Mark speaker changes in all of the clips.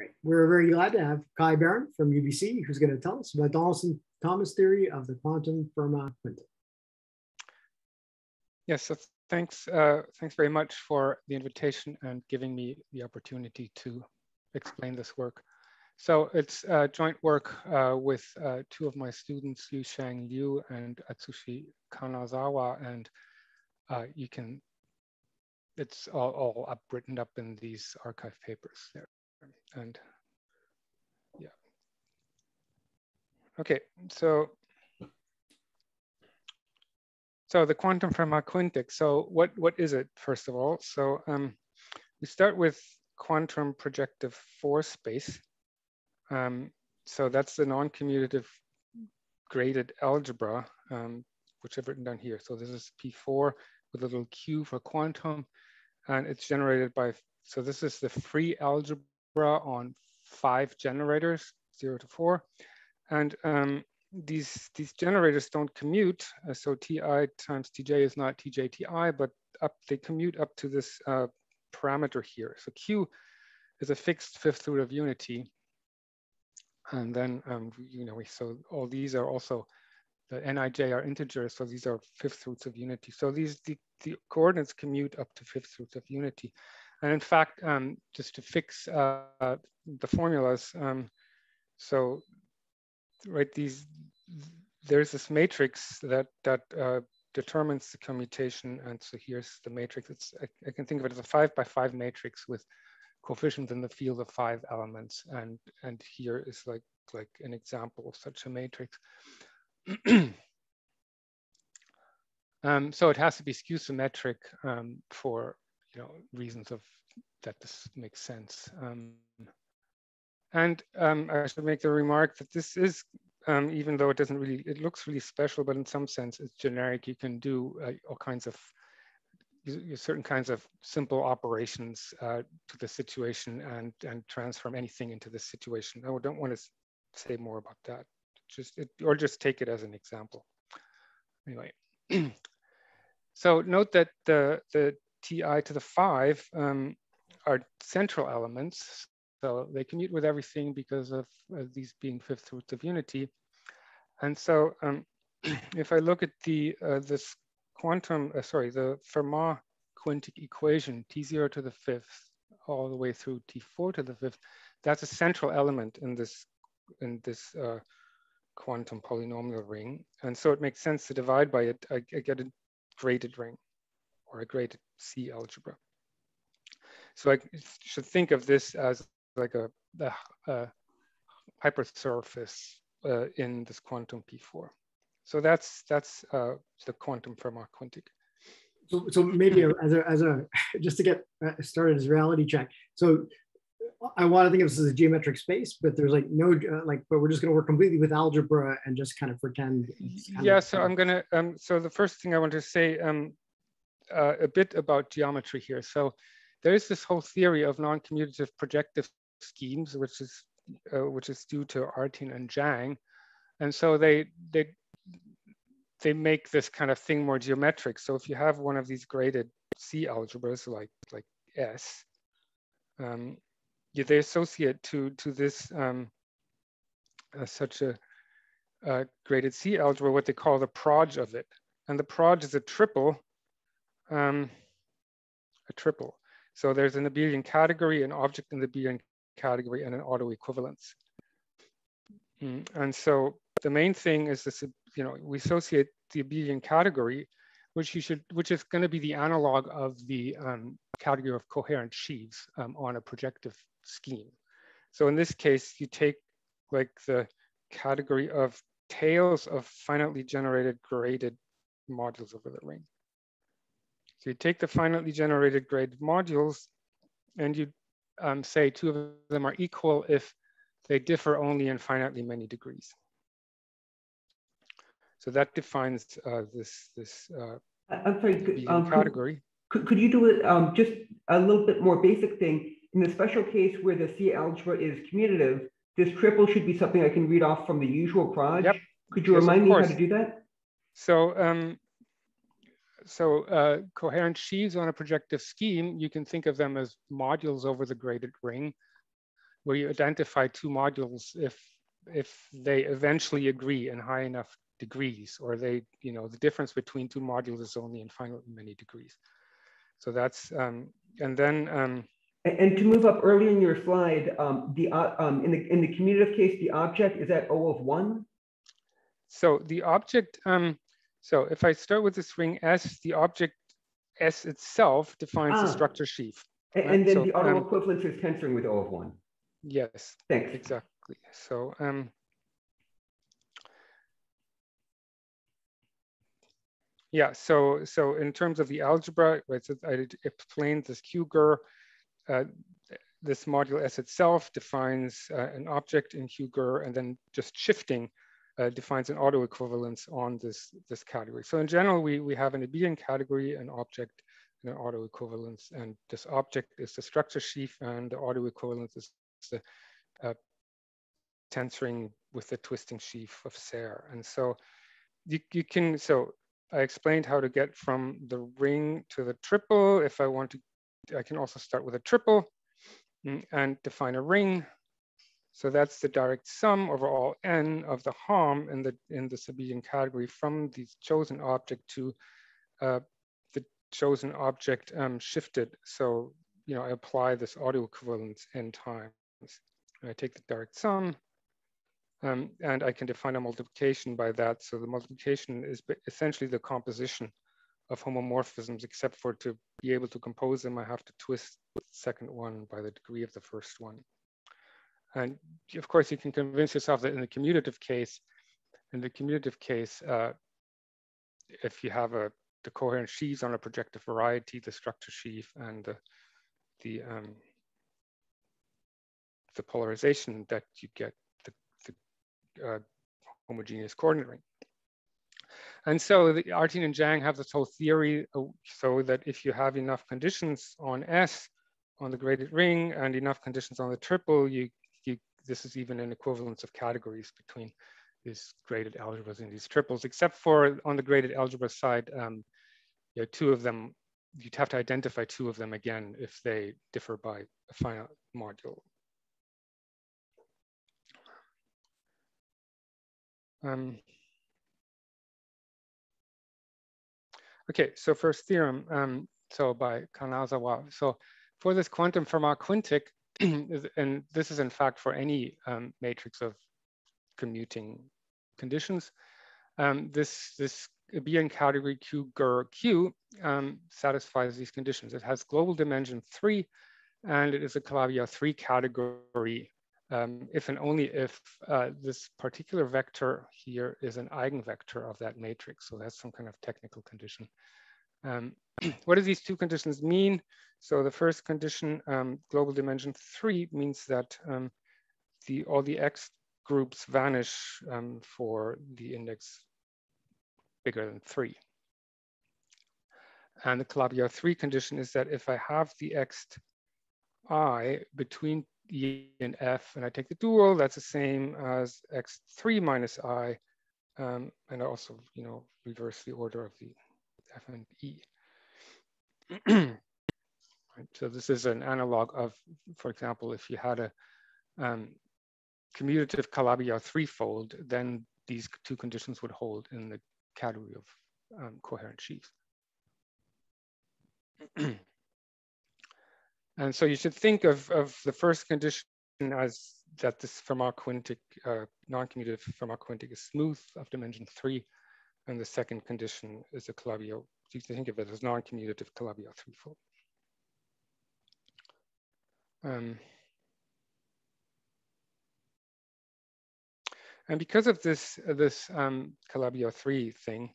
Speaker 1: Great. We're very glad to have Kai Behrend from UBC, who's going to tell us about Donaldson Thomas theory of the quantum Fermat quintic.
Speaker 2: Yes, so thanks. Uh, thanks very much for the invitation and giving me the opportunity to explain this work. So it's uh, joint work uh, with uh, two of my students, Yu-Hsiang Liu and Atsushi Kanazawa, and uh, you can, it's all, all up, written up in these arXiv papers there. And yeah. Okay, so so the quantum Fermat quintic. So what, what is it, first of all? So um, we start with quantum projective four space. Um, so that's the non-commutative graded algebra, um, which I've written down here. So this is P4 with a little q for quantum, and it's generated by, so this is the free algebra on five generators, zero to four. And um, these, these generators don't commute. Uh, so Ti times Tj is not Tj Ti, but up, they commute up to this uh, parameter here. So Q is a fixed fifth root of unity. And then, um, you know, we, so all these are also, the Nij are integers, so these are fifth roots of unity. So these, the, the coordinates commute up to fifth roots of unity. And in fact, um, just to fix uh, the formulas, um, so right, these, there's this matrix that, that uh, determines the commutation. And so here's the matrix. It's, I, I, can think of it as a five by five matrix with coefficients in the field of five elements. And, and here is like, like an example of such a matrix. um, so it has to be skew symmetric um, for you know reasons of that this makes sense. Um, and um, I should make the remark that this is, um, even though it doesn't really, it looks really special, but in some sense it's generic. You can do uh, all kinds of certain kinds of simple operations uh, to the situation and, and transform anything into this situation. I don't want to say more about that, just it, or just take it as an example. Anyway, so note that the, the ti to the five um, are central elements. So they commute with everything because of these being fifth roots of unity. And so um, if I look at the uh, this quantum, uh, sorry, the Fermat quintic equation, T0 to the fifth, all the way through T4 to the fifth, that's a central element in this, in this uh, quantum polynomial ring. And so it makes sense to divide by it. I, I get a graded ring or a graded C algebra. So I should think of this as like a, a, a hypersurface uh, in this quantum P4. So that's that's uh, the quantum Fermat quintic.
Speaker 1: So, so maybe as a, as a just to get uh, started as reality check. So I want to think of this as a geometric space, but there's like no uh, like, but we're just going to work completely with algebra and just kind of pretend.
Speaker 2: yeah. Of, so I'm gonna. Um, so the first thing I want to say um, uh, a bit about geometry here. So there is this whole theory of non-commutative projective schemes, which is uh, which is due to Artin and Zhang, and so they they they make this kind of thing more geometric. So if you have one of these graded C algebras like like S, um, yeah, they associate to to this um, uh, such a uh, graded C algebra what they call the proj of it, and the proj is a triple, um, a triple. So there's an abelian category, an object in the abelian category, and an auto equivalence. and so the main thing is this, you know, we associate the abelian category, which you should, which is going to be the analog of the um, category of coherent sheaves um, on a projective scheme. So in this case, you take like the category of tails of finitely generated graded modules over the ring. So you take the finitely generated graded modules and you um, say two of them are equal if they differ only in finitely many degrees. So that defines uh, this, this uh,
Speaker 3: I'm sorry, could, um,
Speaker 2: category.
Speaker 3: Could, could you do it um, just a little bit more basic thing? In the special case where the C algebra is commutative, this triple should be something I can read off from the usual proj. Yep. Could you yes, remind me how to do that?
Speaker 2: So um, so uh, coherent sheaves on a projective scheme, you can think of them as modules over the graded ring. where you identify two modules if if they eventually agree in high enough degrees, or they, you know, the difference between two modules is only in finitely many degrees. So that's, um, and then. Um,
Speaker 3: and, and, to move up early in your slide, um, the uh, um, in the in the commutative case, the object is at O of one.
Speaker 2: So the object, um, so if I start with this ring S, the object S itself defines ah. the structure sheaf.
Speaker 3: And, right? and then so, the autoequivalence um, is tensoring with O of one.
Speaker 2: Yes.
Speaker 3: Thanks.
Speaker 2: Exactly. So um, Yeah, so so in terms of the algebra, right, so I explained this QGER, uh, this module S itself defines uh, an object in QGER, and then just shifting defines an auto equivalence on this, this category. So in general, we, we have an abelian category, an object, and an auto equivalence. and this object is the structure sheaf, and the auto equivalence is the uh, tensoring with the twisting sheaf of Serre. And so you, you can, so I explained how to get from the ring to the triple. If I want to, I can also start with a triple mm, and define a ring. So that's the direct sum over all n of the Hom in the in the abelian category from the chosen object to uh, the chosen object um, shifted. So you know I apply this auto equivalence n times. I take the direct sum um, and I can define a multiplication by that. So the multiplication is essentially the composition of homomorphisms, except for to be able to compose them, I have to twist the second one by the degree of the first one. And of course, you can convince yourself that in the commutative case, in the commutative case, uh, if you have a the coherent sheaves on a projective variety, the structure sheaf and the the um, the polarization that you get uh, homogeneous coordinate ring. And so the Artin and Zhang have this whole theory uh, so that if you have enough conditions on S on the graded ring and enough conditions on the triple, you this is even an equivalence of categories between these graded algebras and these triples, except for on the graded algebra side, um, you know, two of them, you'd have to identify two of them again if they differ by a finite module Um, okay, so first theorem, um, so by Kanazawa. So for this quantum Fermat quintic, and this is in fact for any um, matrix of commuting conditions, um, this, this abelian category Q GER Q um, satisfies these conditions. It has global dimension three, and it is a Calabi-Yau three category um, if and only if uh, this particular vector here is an eigenvector of that matrix. So that's some kind of technical condition. Um, what do these two conditions mean? So the first condition, um, global dimension three, means that um, the all the Ext groups vanish um, for the index bigger than three. And the Calabi-Yau three condition is that if I have the x i between E and F, and I take the dual, that's the same as X3 minus I, um, and I also, you know, reverse the order of the F and E. right, so this is an analog of, for example, if you had a um, commutative Calabi-Yau threefold, then these two conditions would hold in the category of um, coherent sheaves. And so you should think of, of the first condition as that this Fermat-Quintic, uh, non-commutative Fermat-Quintic is smooth of dimension three. And the second condition is a Calabi-Yau. You can think of it as non-commutative Calabi-Yau threefold. Um, and because of this, this um, Calabi-Yau 3 thing,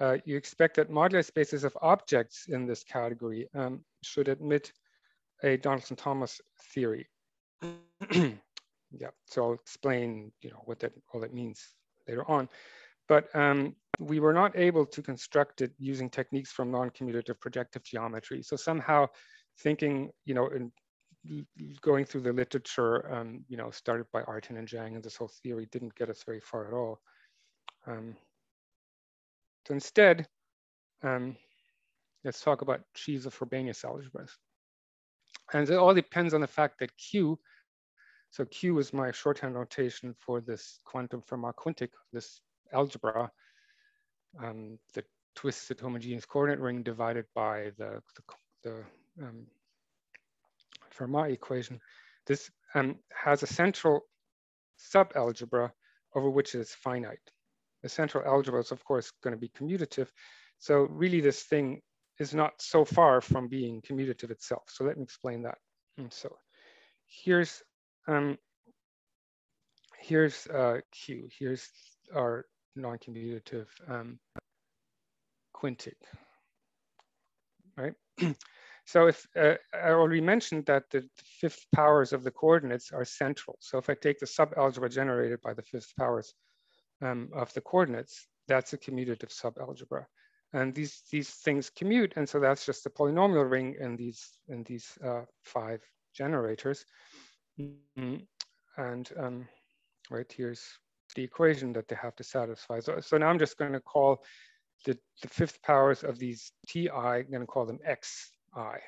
Speaker 2: uh, you expect that moduli spaces of objects in this category um, should admit a Donaldson Thomas theory. yeah, so I'll explain, you know, what that all that means later on. But um, we were not able to construct it using techniques from non-commutative projective geometry. So somehow thinking, you know, in going through the literature, um, you know, started by Artin and Zhang and this whole theory didn't get us very far at all. Um, so instead, um, let's talk about sheaves of Frobenius algebras. And it all depends on the fact that Q So Q is my shorthand notation for this quantum Fermat-Quintic, this algebra, um, the twisted homogeneous coordinate ring divided by the, the, the um, Fermat equation. This um, has a central subalgebra over which it is finite. The central algebra is of course going to be commutative. So really this thing is not so far from being commutative itself. So let me explain that. And so here's um, here's uh, Q. Here's our non-commutative um, quintic, right? so if uh, I already mentioned that the fifth powers of the coordinates are central. So if I take the subalgebra generated by the fifth powers um, of the coordinates, that's a commutative subalgebra. And these, these things commute, and so that's just a polynomial ring in these, in these uh, five generators. Mm -hmm. And um, right here's the equation that they have to satisfy. So, so now I'm just going to call the, the fifth powers of these ti, I'm going to call them xi.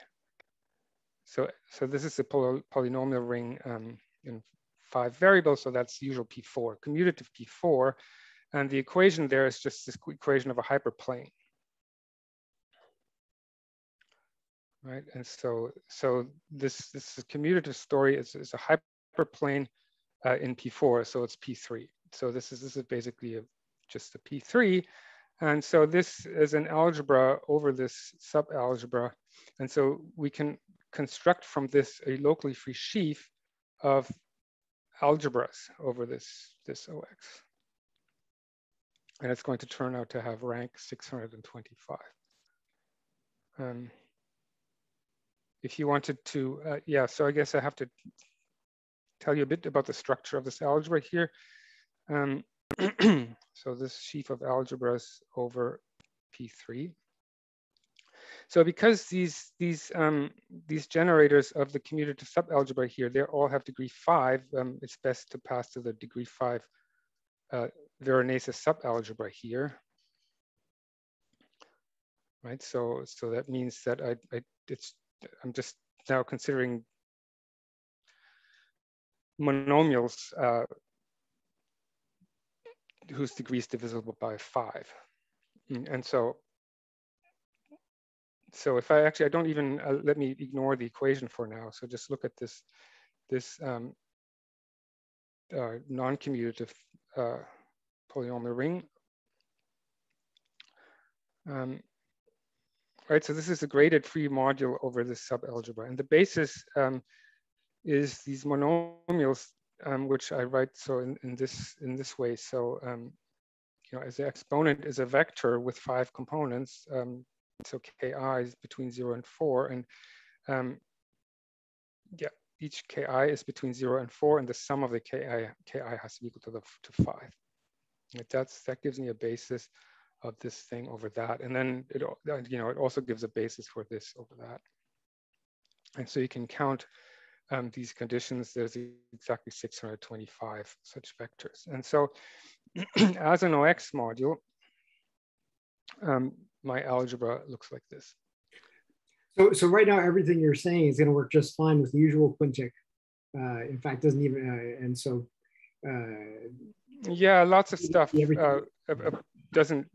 Speaker 2: So, so this is a poly, polynomial ring um, in five variables, so that's usual P4, commutative P4. And the equation there is just this equation of a hyperplane. Right, and so so this this commutative story is, is a hyperplane uh, in P4, so it's P3. So this is this is basically a, just a P3, and so this is an algebra over this subalgebra. And so we can construct from this a locally free sheaf of algebras over this, this OX. And it's going to turn out to have rank 625. Um, if you wanted to, uh, yeah, so I guess I have to tell you a bit about the structure of this algebra here. Um, so this sheaf of algebras over P3. So because these, these, um, these generators of the commutative subalgebra here, they all have degree five, um, it's best to pass to the degree five uh, Veronese subalgebra here. Right, so, so that means that I, I, it's, I'm just now considering monomials uh, whose degree is divisible by five. Mm, and so, so if I actually, I don't even, uh, let me ignore the equation for now. So just look at this, this um, uh, non-commutative uh, polynomial ring. Um, right, so this is a graded free module over this subalgebra. And the basis um, is these monomials um, which I write so in, in this in this way. So um, you know, as the exponent is a vector with five components, um, so ki is between zero and four, and um, yeah, each ki is between zero and four, and the sum of the ki ki has to be equal to the to five. And that's that gives me a basis of this thing over that, and then it you know it also gives a basis for this over that. And so you can count um, these conditions, there's exactly 625 such vectors. And so as an OX module, um, my algebra looks like this.
Speaker 1: So, so right now, everything you're saying is going to work just fine with the usual quintic. Uh, in fact, doesn't even, uh, and so. Uh,
Speaker 2: yeah, lots of stuff uh, uh, doesn't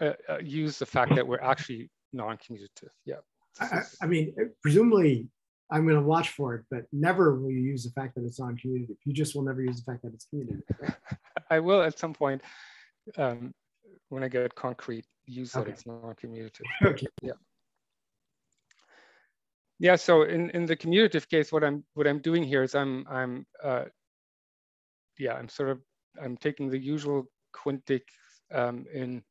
Speaker 2: uh, use the fact that we're actually non-commutative. Yeah.
Speaker 1: I, I, mean, presumably I'm going to watch for it, but never will you use the fact that it's non-commutative. You just will never use the fact that it's commutative.
Speaker 2: I will at some point um, when I get concrete use okay. that it's non-commutative.
Speaker 1: okay.
Speaker 2: Yeah. Yeah. So in, in the commutative case, what I'm what I'm doing here is I'm I'm uh, yeah I'm sort of I'm taking the usual quintic um, in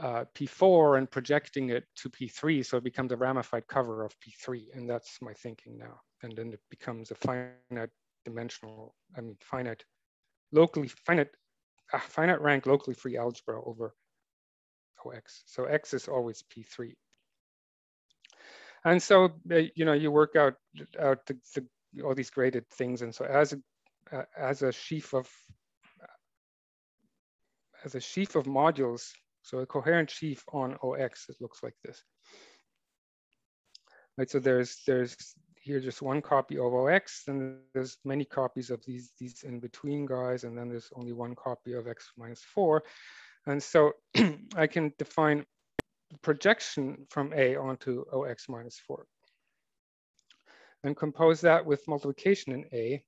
Speaker 2: uh, P4 and projecting it to P3. So it becomes a ramified cover of P3. And that's my thinking now. And then it becomes a finite dimensional, I mean, finite, locally, finite, uh, finite rank locally free algebra over OX. So X is always P3. And so, uh, you know, you work out, out the, the, all these graded things. And so as a, uh, as a sheaf of, as a sheaf of modules, so a coherent sheaf on OX, it looks like this. Right, so there's, there's here just one copy of OX, then there's many copies of these, these in-between guys, and then there's only one copy of X minus four. And so I can define projection from A onto OX minus four. And compose that with multiplication in A,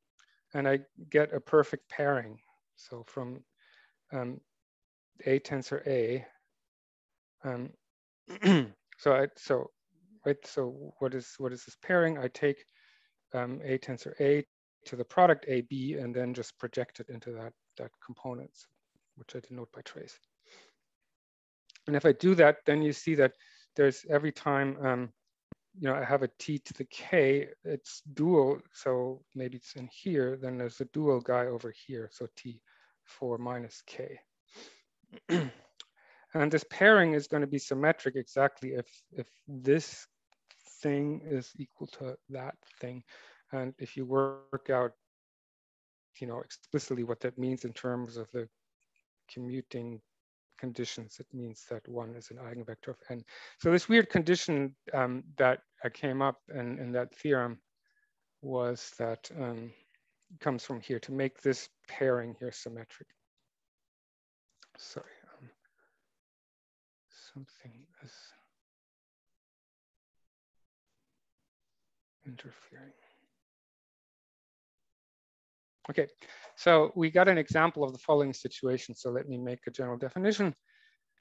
Speaker 2: and I get a perfect pairing. So from um, A tensor A, um, so I, so right? So what is what is this pairing? I take um, A tensor A to the product AB and then just project it into that, that components, which I denote by trace. And if I do that, then you see that there's every time um, you know I have a T to the K, it's dual. So maybe it's in here, then there's a dual guy over here. So T4 minus K. and this pairing is going to be symmetric exactly if, if this thing is equal to that thing. And if you work out, you know, explicitly what that means in terms of the commuting conditions, it means that one is an eigenvector of n. So this weird condition um, that came up in, in that theorem was that um, comes from here to make this pairing here symmetric. Sorry, um, something is interfering. Okay, so we got an example of the following situation. So let me make a general definition.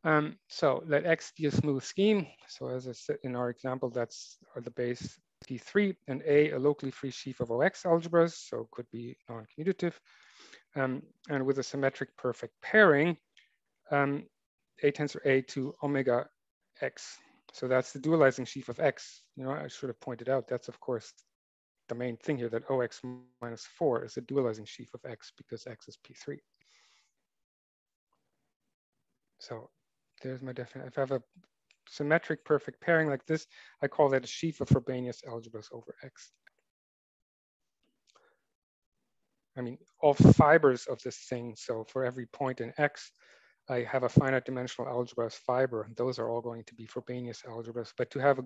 Speaker 2: Um, so let X be a smooth scheme. So as I said in our example, that's the base P3 and A, a locally free sheaf of OX algebras, so could be non-commutative. Um, and with a symmetric perfect pairing, um, A tensor A to omega X. So that's the dualizing sheaf of X. You know, I should have pointed out, that's of course the main thing here that OX minus four is a dualizing sheaf of X because X is P3. So there's my definition. If I have a symmetric perfect pairing like this, I call that a sheaf of Frobenius algebras over X. I mean, all fibers of this thing. So for every point in X, I have a finite dimensional algebra as fiber, and those are all going to be Frobenius algebras. But to have a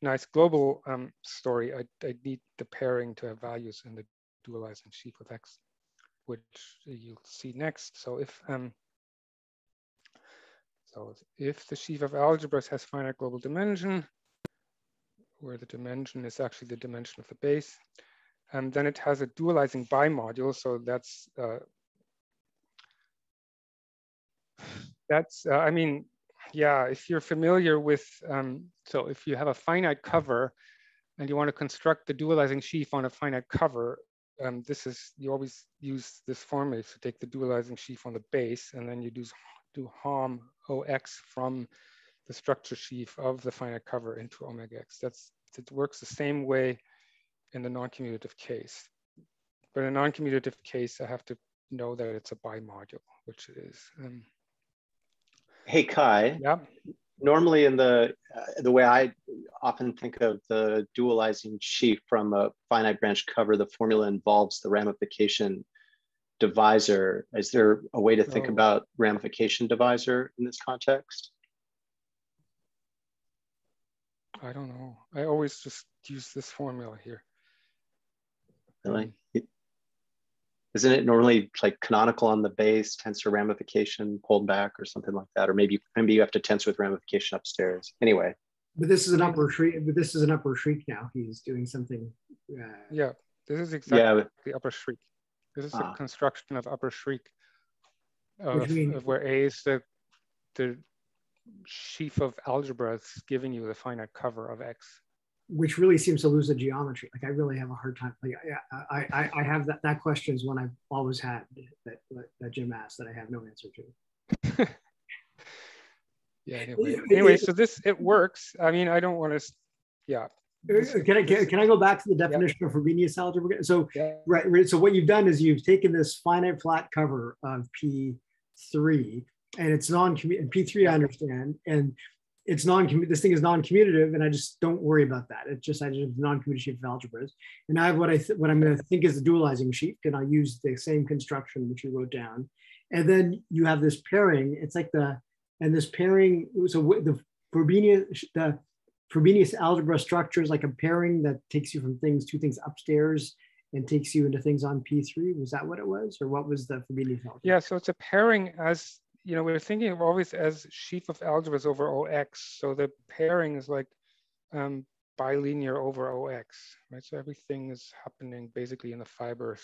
Speaker 2: nice global um, story, I, I, need the pairing to have values in the dualizing sheaf of X, which you'll see next. So if um, so if the sheaf of algebras has finite global dimension, where the dimension is actually the dimension of the base, and then it has a dualizing bimodule. So that's uh, that's, uh, I mean, yeah, if you're familiar with, um, so if you have a finite cover and you want to construct the dualizing sheaf on a finite cover, um, this is, you always use this formula to take the dualizing sheaf on the base and then you do, do HOM OX from the structure sheaf of the finite cover into omega x. That's, it works the same way in the non-commutative case. But in a non-commutative case, I have to know that it's a bimodule, which it is. Um,
Speaker 4: Hey Kai.
Speaker 2: Yeah.
Speaker 4: Normally, in the uh, the way I often think of the dualizing sheaf from a finite branch cover, the formula involves the ramification divisor. Is there a way to think oh. about ramification divisor in this context?
Speaker 2: I don't know. I always just use this formula here.
Speaker 4: Really? Isn't it normally like canonical on the base, tensor ramification pulled back or something like that? Or maybe maybe you have to tensor with ramification upstairs. Anyway.
Speaker 1: But this is an upper shriek. But this is an upper shriek now. He's doing something.
Speaker 2: Uh, yeah, this is exactly yeah. the upper shriek. This is ah. a construction of upper shriek of, of where A is the the sheaf of algebras giving you the finite cover of X
Speaker 1: which really seems to lose the geometry. Like I really have a hard time. Like I, I, I have that, that question is one I've always had that, that Jim asked that I have no answer to.
Speaker 2: yeah. Anyway, anyway, so this, it works. I mean, I don't want to, yeah.
Speaker 1: Uh, can I, can, can I go back to the definition yeah. of Frobenius algebra? So, yeah. right, so what you've done is you've taken this finite flat cover of P3 and it's non P3 I understand, and it's non this thing is non-commutative and I just don't worry about that. It's just I just non-commutative sheaf of algebras. And I have what I what I'm going to think is the dualizing sheaf, and I'll use the same construction which you wrote down. And then you have this pairing. It's like the and this pairing. So the Frobenius the Frobenius algebra structures like a pairing that takes you from things two things upstairs and takes you into things on P3. Was that what it was? Or what was the Frobenius algebra?
Speaker 2: Yeah, so it's a pairing as, you know, we're thinking of always as sheaf of algebras over OX. So the pairing is like um, bilinear over OX, right? So everything is happening basically in the fibers.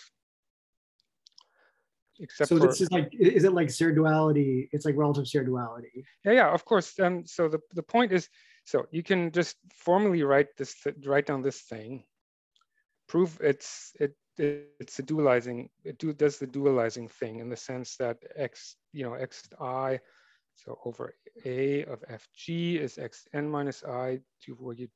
Speaker 1: Except so for, this is like, is it like Serre duality? It's like relative Serre duality.
Speaker 2: Yeah, yeah, of course. Um, so the, the point is, so you can just formally write this, write down this thing, prove it's, it, it's a dualizing, it do, does the dualizing thing in the sense that x, you know, xi, so over a of fg is xn minus i, to where you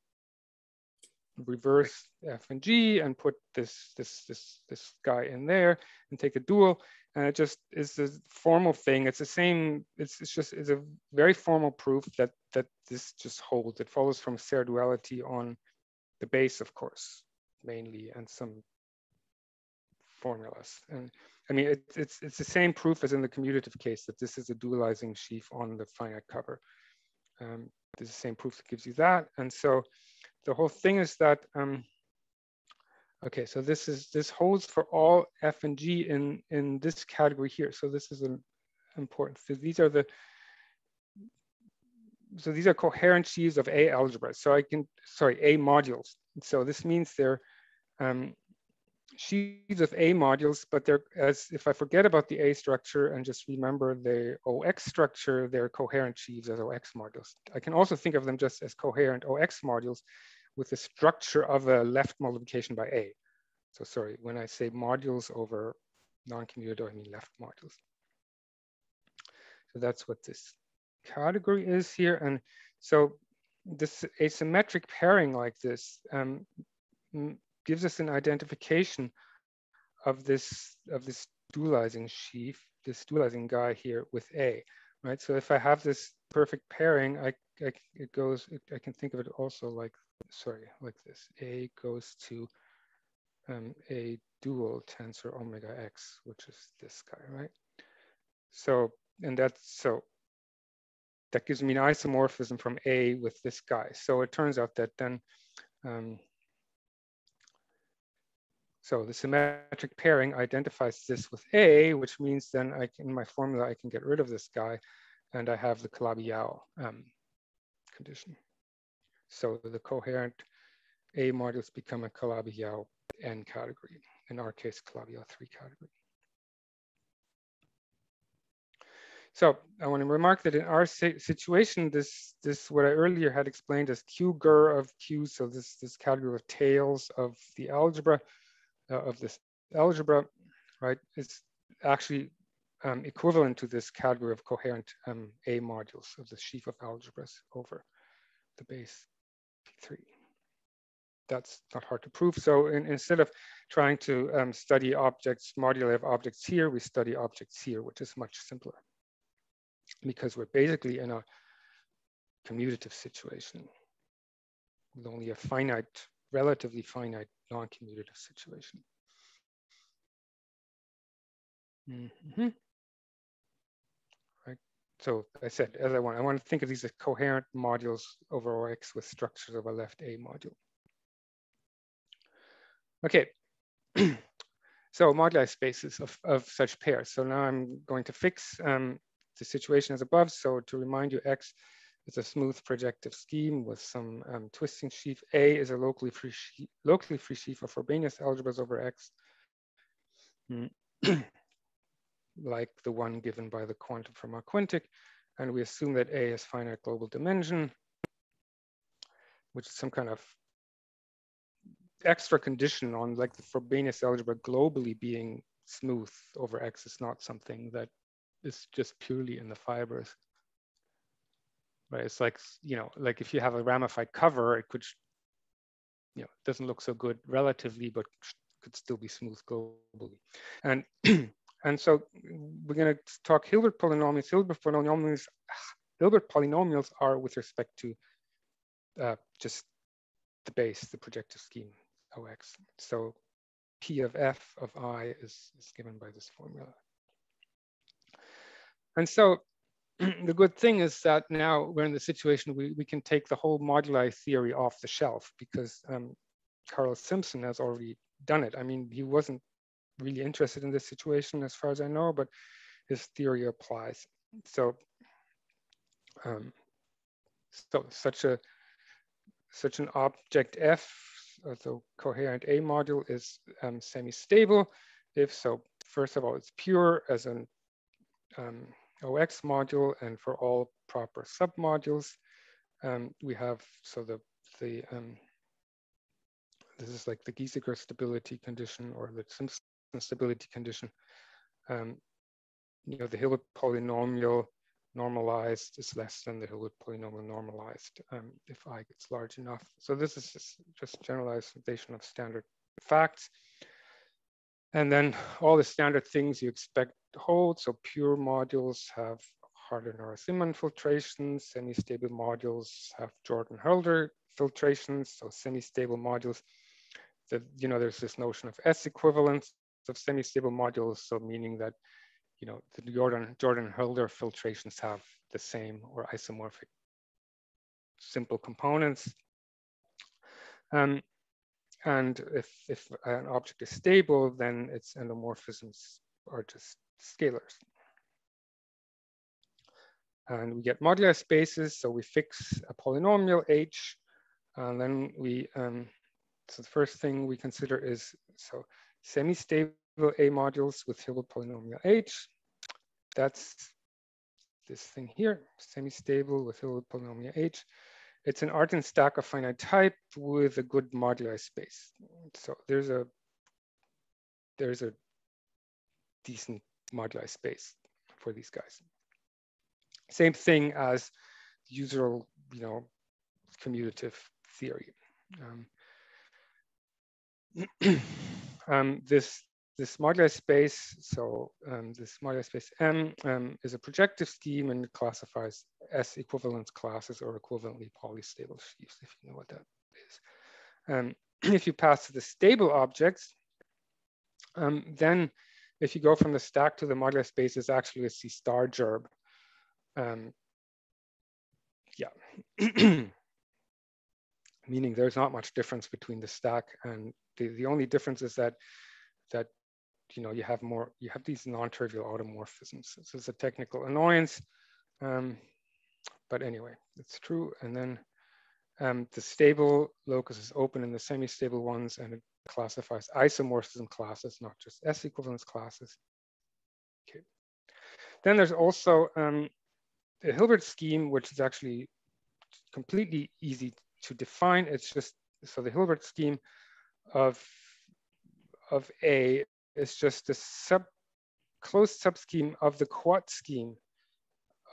Speaker 2: reverse f and g and put this this this this guy in there and take a dual. And it just is a formal thing. It's the same it's, it's just it's a very formal proof that that this just holds. It follows from Serre duality on the base of course mainly and some formulas and i mean it, it's it's the same proof as in the commutative case that this is a dualizing sheaf on the finite cover um, there's the same proof that gives you that and so the whole thing is that, um, okay, so this is, this holds for all F and G in, in this category here. So this is an important, so these are the, so these are coherent sheaves of A algebra. So I can, sorry, A modules. So this means they're um, sheaves of A modules, but they're, as if I forget about the A structure and just remember the OX structure, they're coherent sheaves as OX modules. I can also think of them just as coherent OX modules with the structure of a left multiplication by A. So sorry, when I say modules over non-commutative, I mean left modules. So that's what this category is here. And so this asymmetric pairing like this um, gives us an identification of this of this dualizing sheaf, this dualizing guy here with A, right? So if I have this perfect pairing, I, I it goes, I can think of it also like, sorry, like this. A goes to um, a dual tensor omega x, which is this guy, right? So, and that's so that gives me an isomorphism from A with this guy. So it turns out that then um, so the symmetric pairing identifies this with A, which means then I can, in my formula, I can get rid of this guy and I have the Calabi-Yau um, condition. So the coherent A modules become a Calabi-Yau N category, in our case, Calabi-Yau 3 category. So I want to remark that in our situation, this, this what I earlier had explained as Q gur of Q, so this, this category of tails of the algebra, of this algebra, right, is actually um, equivalent to this category of coherent um, A modules of the sheaf of algebras over the base P3. That's not hard to prove. So in, instead of trying to um, study objects, moduli of objects here, we study objects here, which is much simpler because we're basically in a commutative situation with only a finite, relatively finite non-commutative situation. Mm -hmm. Right. So I said, as I want, I want to think of these as coherent modules over OX with structures of a left A module. Okay. so moduli spaces of, of such pairs. So now I'm going to fix um, the situation as above. So to remind you, X is a smooth projective scheme with some um, twisting sheaf. A is a locally free, sheaf, locally free sheaf of Frobenius algebras over X, like the one given by the quantum Fermat quintic. And we assume that A is finite global dimension, which is some kind of extra condition on like the Frobenius algebra globally being smooth over X is not something that is just purely in the fibers right? It's like, you know, like if you have a ramified cover, it could, you know, doesn't look so good relatively, but could still be smooth globally. And, and so we're gonna talk Hilbert polynomials. Hilbert polynomials, Hilbert polynomials are with respect to uh, just the base, the projective scheme, OX. So P of F of I is, is given by this formula. And so the good thing is that now we're in the situation we, we can take the whole moduli theory off the shelf because um, Carl Simpson has already done it. I mean, he wasn't really interested in this situation as far as I know, but his theory applies. So, um, so such a such an object F, so coherent A module is um, semi-stable. If so, first of all, it's pure as an um, OX module, and for all proper submodules, um, we have so the the um, this is like the Gieseker stability condition or the Simpson stability condition. Um, you know, the Hilbert polynomial normalized is less than the Hilbert polynomial normalized um, if I gets large enough. So this is just, just generalization of standard facts. And then all the standard things you expect to hold. So pure modules have Harder-Narasimhan filtrations, semi-stable modules have Jordan-Hölder filtrations, so semi-stable modules. That you know, there's this notion of S equivalence of semi-stable modules, so meaning that you know the Jordan Jordan Hölder filtrations have the same or isomorphic simple components. Um, and if, if an object is stable, then its endomorphisms are just scalars. And we get moduli spaces, so we fix a polynomial h, and then we, um, so the first thing we consider is, so semi-stable A modules with Hilbert polynomial H. That's this thing here, semi-stable with Hilbert polynomial H. It's an Artin stack of finite type with a good moduli space. So there's a there's a decent moduli space for these guys. Same thing as usual, you know, commutative theory. Um, um, this this moduli space, so um, this moduli space M um, is a projective scheme and classifies S equivalence classes or equivalently polystable sheaves, if you know what that is. Um, if you pass to the stable objects, um, then if you go from the stack to the moduli space, it's actually a C star gerbe. Um, yeah. meaning there's not much difference between the stack and the, the only difference is that that you know you have more you have these non-trivial automorphisms. This is a technical annoyance, um, but anyway, it's true. And then um, the stable locus is open in the semi-stable ones, and it classifies isomorphism classes, not just S equivalence classes. Okay. Then there's also um, the Hilbert scheme, which is actually completely easy to define. It's just, so the Hilbert scheme of, of A is just a sub closed subscheme of the Quot scheme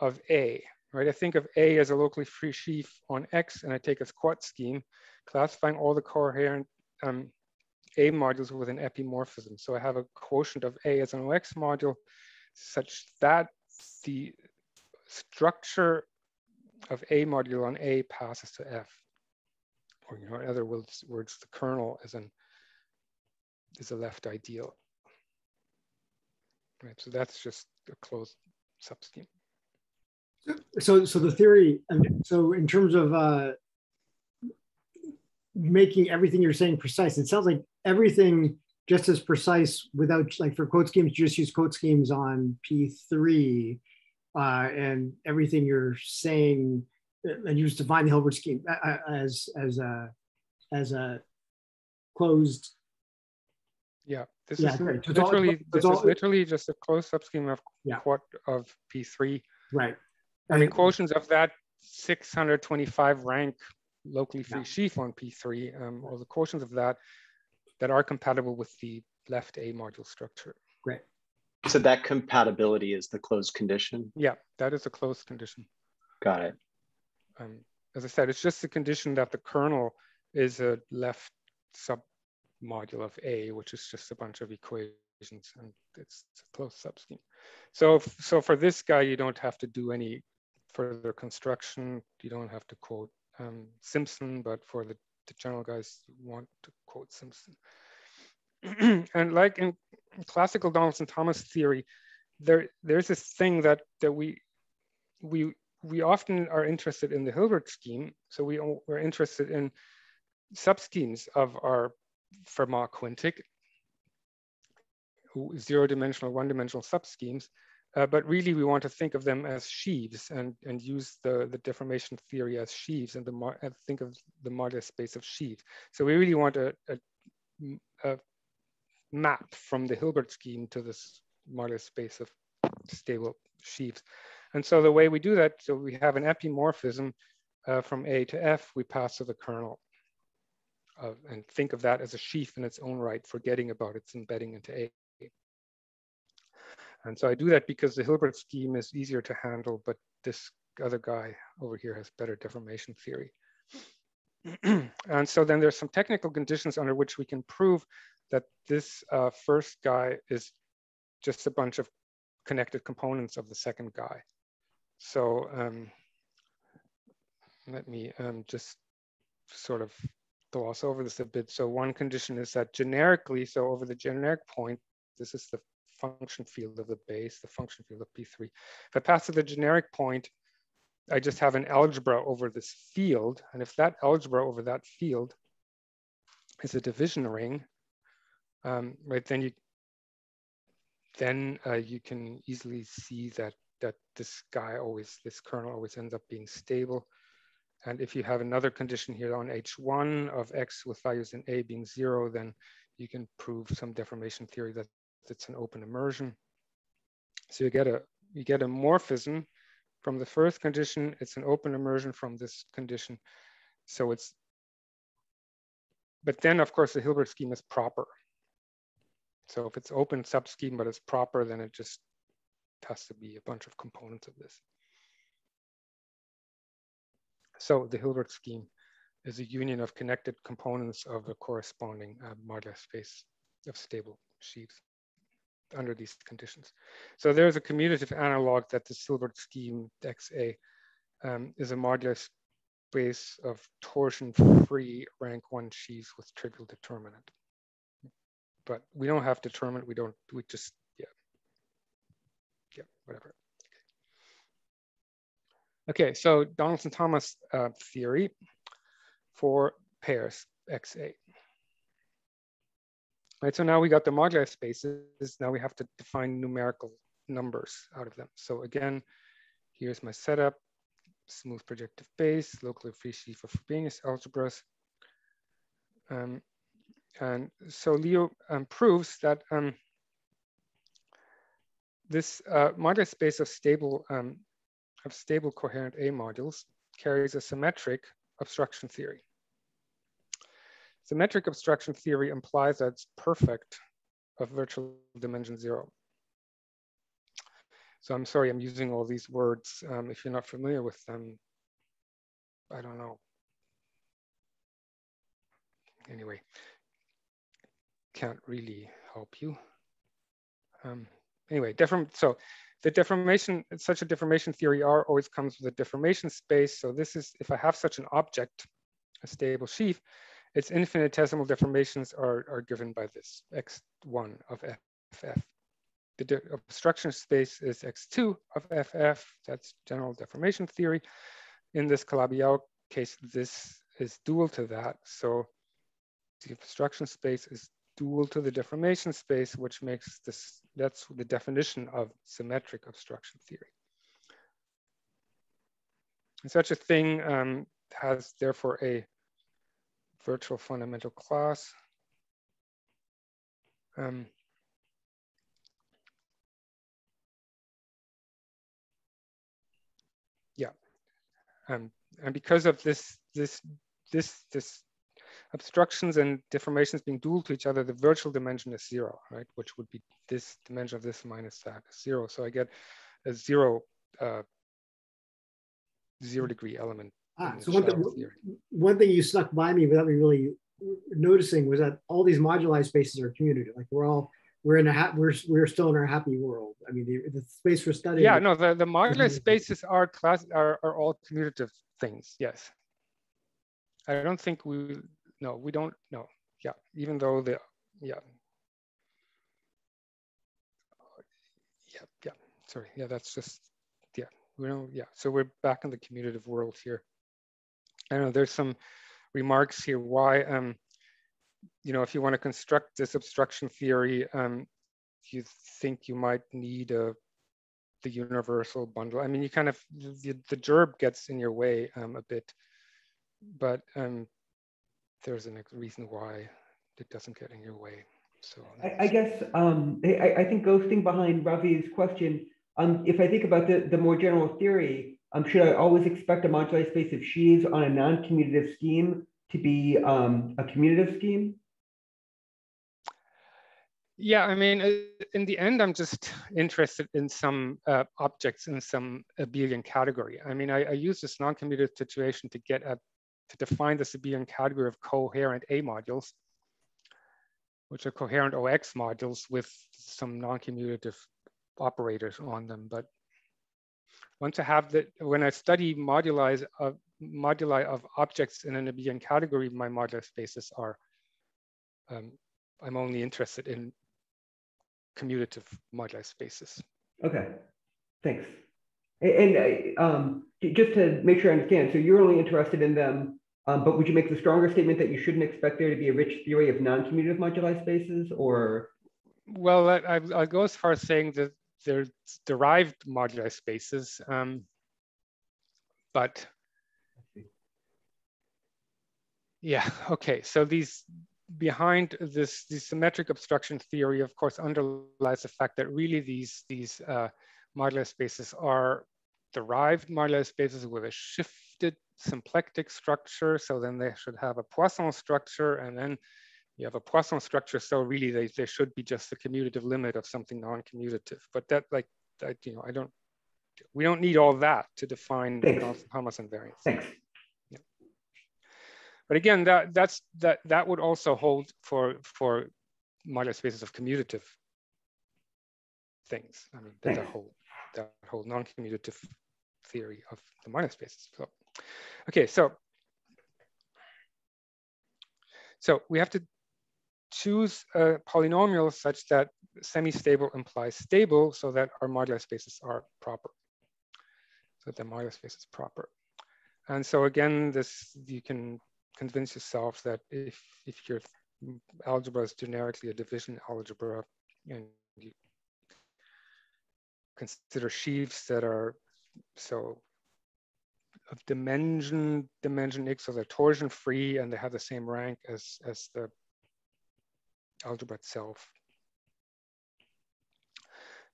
Speaker 2: of A, right? I think of A as a locally free sheaf on X and I take a Quot scheme, classifying all the coherent um, A modules with an epimorphism. So I have a quotient of A as an OX module such that the structure of A module on A passes to F or you know, in other words, words the kernel is an is a left ideal. Right, so that's just a closed subscheme.
Speaker 1: So, so the theory, so in terms of uh, making everything you're saying precise, it sounds like everything just as precise without, like for Quot schemes, you just use Quot schemes on P3 uh, and everything you're saying and you just define the Hilbert scheme uh, uh, as as a as a closed.
Speaker 2: Yeah, this yeah, is right. literally all, this all, is literally just a closed subscheme of yeah. of P3.
Speaker 1: Right.
Speaker 2: I mean, quotients of that 625 rank locally free yeah. sheaf on P3, um, or the quotients of that that are compatible with the left A module structure.
Speaker 1: Great.
Speaker 4: So that compatibility is the closed condition?
Speaker 2: Yeah, that is a closed condition.
Speaker 4: Got it
Speaker 2: um, as I said, it's just the condition that the kernel is a left submodule of A, which is just a bunch of equations and it's a closed subscheme. So, so for this guy, you don't have to do any further construction. You don't have to quote um, Simpson, but for the, the general guys, you want to quote Simpson. and like in classical Donaldson Thomas theory, there there's this thing that that we we we often are interested in the Hilbert scheme. So we, we're interested in subschemes of our Fermat quintic, zero-dimensional, one-dimensional subschemes. Uh, but really, we want to think of them as sheaves and, and use the, the deformation theory as sheaves and, the think of the moduli space of sheaves. So we really want a, a, a map from the Hilbert scheme to this moduli space of stable sheaves. And so the way we do that, so we have an epimorphism uh, from A to F, we pass to the kernel. Uh, and think of that as a sheaf in its own right, forgetting about its embedding into A. And so I do that because the Hilbert scheme is easier to handle, but this other guy over here has better deformation theory. and so then there's some technical conditions under which we can prove that this uh, first guy is just a bunch of connected components of the second guy. So um, let me um, just sort of gloss over this a bit. So one condition is that generically, so over the generic point, this is the function field of the base, the function field of P3. If I pass to the generic point, I just have an algebra over this field. And if that algebra over that field is a division ring, um, right, then you then uh, you can easily see that that this guy always, this kernel always ends up being stable. And if you have another condition here on H1 of X with values in A being zero, then you can prove some deformation theory that it's an open immersion. So you get a, you get a morphism from the first condition, it's an open immersion from this condition. So it's, but then of course the Hilbert scheme is proper. So if it's open subscheme, but it's proper, then it just has to be a bunch of components of this. So the Hilbert scheme is a union of connected components of the corresponding uh, moduli space of stable sheaves under these conditions. So there's a commutative analog that the Hilbert scheme XA um, is a modulus space of torsion-free rank one sheaves with trivial determinant. But we don't have determinant, we don't, we just yeah. yeah, whatever. Okay, so Donaldson-Thomas uh, theory for pairs XA. Right, so now we got the moduli spaces. Now we have to define numerical numbers out of them. So again, here's my setup, smooth projective base, locally free sheaf of Frobenius algebras. Um, and so Liu um, proves that um, this uh, moduli space of stable um, of stable coherent A modules carries a symmetric obstruction theory. Symmetric obstruction theory implies that it's perfect of virtual dimension zero. So I'm sorry, I'm using all these words. Um, if you're not familiar with them, I don't know. Anyway, can't really help you. Um, anyway, different. So the deformation, such a deformation theory R always comes with a deformation space. So this is, if I have such an object, a stable sheaf, its infinitesimal deformations are, are given by this Ext1 of ff. The obstruction space is Ext2 of ff, that's general deformation theory. In this Calabi-Yau case, this is dual to that. So the obstruction space is dual to the deformation space, which makes this, that's the definition of symmetric obstruction theory. And such a thing um, has therefore a virtual fundamental class. Um, yeah, um, and because of this, this, this, this obstructions and deformations being dual to each other, the virtual dimension is zero, right? Which would be this dimension of this minus that zero. So I get a zero, uh, zero degree element.
Speaker 1: Ah, so one thing, one thing you snuck by me without me really noticing was that all these moduli spaces are commutative. Like we're all we're in a ha- we're we're still in our happy world. I mean, the, the space for studying.
Speaker 2: Yeah, no, the the moduli spaces are class are are all commutative things. Yes. I don't think we no, we don't know. Yeah, even though the, yeah. Yeah, yeah, sorry. Yeah, that's just, yeah, we don't, yeah, so we're back in the commutative world here. I don't know, there's some remarks here why, um, you know, if you want to construct this obstruction theory, um, you think you might need a the universal bundle. I mean, you kind of, the, the gerbe gets in your way um, a bit, but um, there's a reason why it doesn't get in your way. So
Speaker 3: I, I guess um, I, I, think ghosting behind Ravi's question, um, if I think about the, the more general theory, um, should I always expect a moduli space of sheaves on a non-commutative scheme to be um, a commutative scheme?
Speaker 2: Yeah, I mean, uh, in the end, I'm just interested in some uh, objects in some abelian category. I mean, I, I use this non-commutative situation to get at, to define the abelian category of coherent A modules, which are coherent OX modules with some non-commutative operators on them. But once I have that, when I study moduli of, moduli of objects in an abelian category, my modular spaces are, um, I'm only interested in commutative moduli spaces.
Speaker 3: Okay, thanks. And, and um, just to make sure I understand, so you're only interested in them, um, but would you make the stronger statement that you shouldn't expect there to be a rich theory of non-commutative moduli spaces or?
Speaker 2: Well, I, will go as far as saying that they're derived moduli spaces, um, but yeah, okay. So these behind this, the symmetric obstruction theory, of course, underlies the fact that really these, these uh, modular spaces are derived modular spaces with a shifted symplectic structure. So then they should have a Poisson structure and then you have a Poisson structure. So really they, they should be just the commutative limit of something non-commutative. But that like, I, you know, I don't, we don't need all that to define Thomas invariants.
Speaker 3: Thanks.
Speaker 2: But again, that that's that that would also hold for for modular spaces of commutative things. I mean, that whole that whole non-commutative theory of the modular spaces. So, okay, so so we have to choose a polynomial such that semi-stable implies stable, so that our modular spaces are proper. So that the modular space is proper. And so again, this you can convince yourself that if, if your algebra is generically a division algebra and you consider sheaves that are so of dimension dimension x so they're torsion free and they have the same rank as as the algebra itself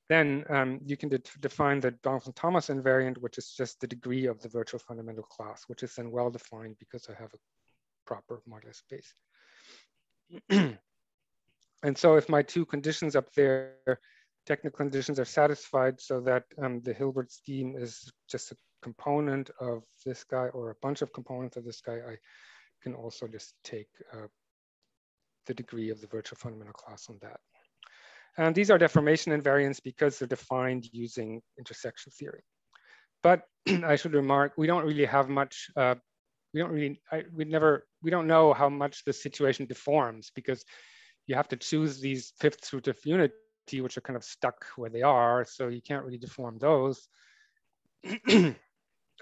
Speaker 2: then um, you can de define the Donaldson-Thomas invariant, which is just the degree of the virtual fundamental class, which is then well defined because I have a proper modular space. and so if my two conditions up there, technical conditions are satisfied so that um, the Hilbert scheme is just a component of this guy or a bunch of components of this guy, I can also just take uh, the degree of the virtual fundamental class on that. And these are deformation invariants because they're defined using intersection theory. But I should remark, we don't really have much uh, we don't really, I, we never, we don't know how much the situation deforms because you have to choose these fifth root of unity, which are kind of stuck where they are. So you can't really deform those.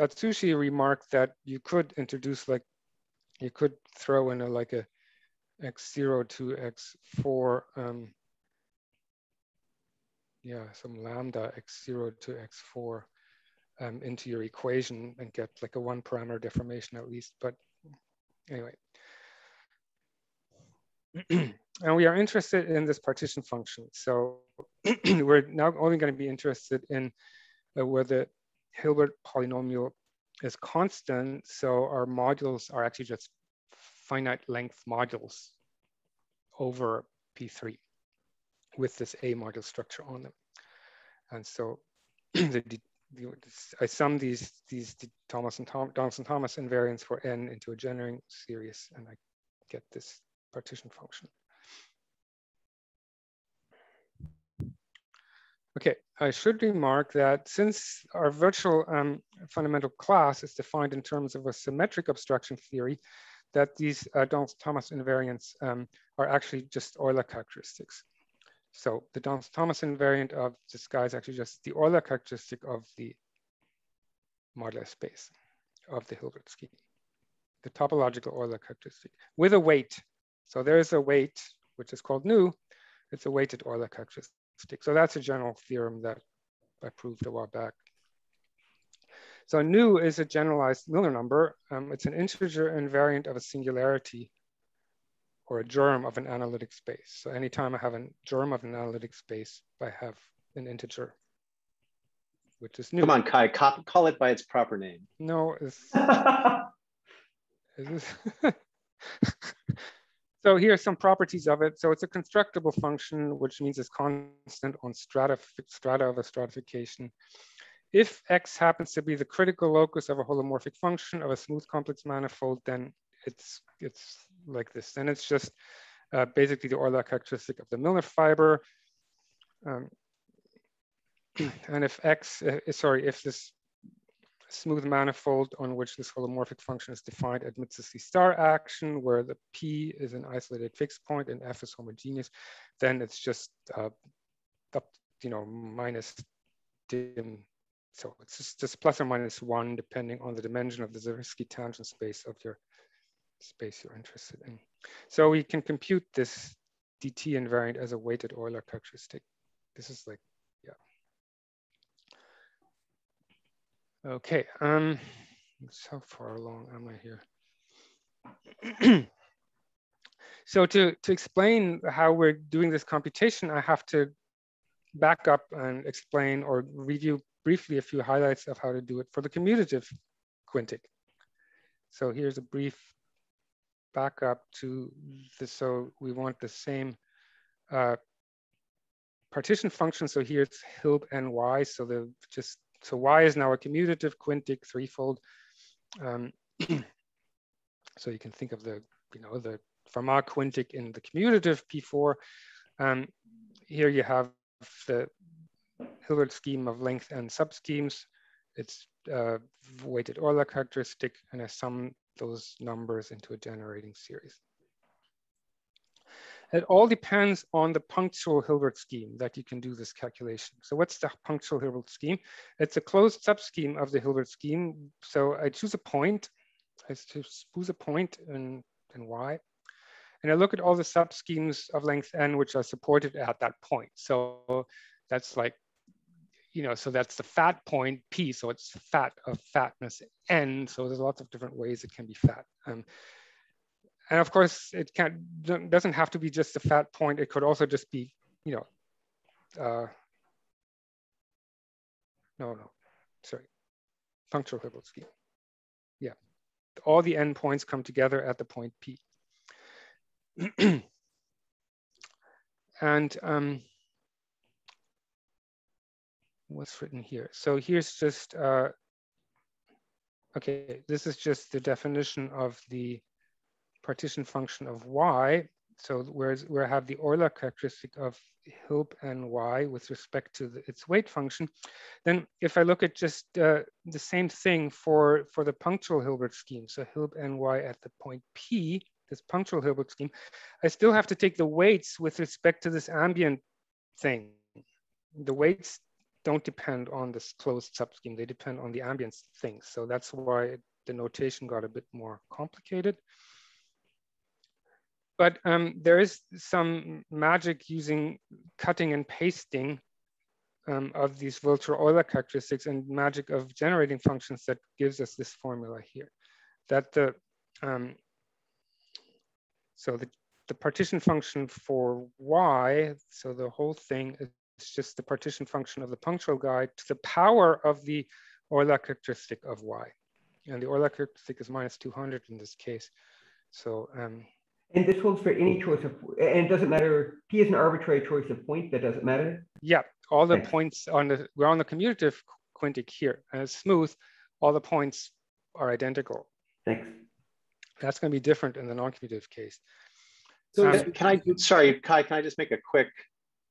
Speaker 2: Atsushi remarked that you could introduce like, you could throw in a like a x0 to x4, um, yeah, some lambda x0 to x4 um, into your equation and get like a one parameter deformation at least. But anyway. and we are interested in this partition function. So we're now only going to be interested in uh, where the Hilbert polynomial is constant. So our modules are actually just finite length modules over P3 with this A module structure on them. And so the I sum these these Thomas and Tom, Donaldson Thomas invariants for n into a generating series, and I get this partition function. Okay, I should remark that since our virtual um, fundamental class is defined in terms of a symmetric obstruction theory, that these uh, Donaldson-Thomas invariants um, are actually just Euler characteristics. So the Donald Thomas invariant of this guy is actually just the Euler characteristic of the modular space of the Hilbert scheme, the topological Euler characteristic with a weight. So there is a weight, which is called nu. It's a weighted Euler characteristic. So that's a general theorem that I proved a while back. So nu is a generalized Milnor number. Um, it's an integer invariant of a singularity or a germ of an analytic space. So anytime I have a germ of an analytic space, I have an integer, which is nu.
Speaker 4: Come on, Kai, call it by its proper name.
Speaker 2: No, it's, it's so here are some properties of it. So it's a constructible function, which means it's constant on strata, strata of a stratification. If X happens to be the critical locus of a holomorphic function of a smooth complex manifold, then it's, it's like this. Then it's just uh, basically the Euler characteristic of the Milnor fiber. Um, and if X, uh, sorry, if this smooth manifold on which this holomorphic function is defined admits a C star action where the P is an isolated fixed point and F is homogeneous, then it's just uh, up, you know, minus dim. So it's just, just plus or minus one depending on the dimension of the Zariski tangent space of your space you're interested in. So we can compute this DT invariant as a weighted Euler characteristic. This is like, yeah. Okay, um, how far along am I here? so to, to explain how we're doing this computation, I have to back up and explain or review briefly a few highlights of how to do it for the commutative quintic. So here's a brief backup to the, so we want the same uh, partition function. So here it's Hilb and Y. So the just, so Y is now a commutative quintic threefold. Um, so you can think of the, you know, the Fermat quintic in the commutative P4. Um, here you have the Hilbert scheme of length and subschemes. It's uh, weighted Euler characteristic and I sum those numbers into a generating series. It all depends on the punctual Hilbert scheme that you can do this calculation. So what's the punctual Hilbert scheme? It's a closed subscheme of the Hilbert scheme. So I choose a point, I choose a and, in, in Y, and I look at all the subschemes of length n which are supported at that point. So that's like you know, so that's the fat point P. So it's fat of fatness N. So there's lots of different ways it can be fat. Um, and of course, it can't doesn't have to be just the fat point. It could also just be, you know, uh, no, no, sorry, punctual Hilbert scheme. Yeah, all the endpoints come together at the point P. and um, what's written here. So here's just, uh, okay, this is just the definition of the partition function of y. So whereas where I have the Euler characteristic of Hilb and y with respect to the, its weight function, then if I look at just uh, the same thing for, for the punctual Hilbert scheme, so Hilb and y at the point P, this punctual Hilbert scheme, I still have to take the weights with respect to this ambient thing. The weights don't depend on this closed subscheme. They depend on the ambient things. So that's why the notation got a bit more complicated. But um, there is some magic using cutting and pasting um, of these Wiltshire Euler characteristics and magic of generating functions that gives us this formula here. That the, um, so the, the partition function for y, so the whole thing is it's just the partition function of the punctual guide to the power of the Euler characteristic of y. And the Euler characteristic is minus 200 in this case. So. Um,
Speaker 3: and this holds for any choice of, and it doesn't matter, P is an arbitrary choice of point, that doesn't matter?
Speaker 2: Yeah, all the Thanks. points on the, we're on the commutative quintic here, and it's smooth, all the points are identical.
Speaker 3: Thanks.
Speaker 2: That's gonna be different in the non-commutative case.
Speaker 4: So um, can I, sorry, Kai, can I just make a quick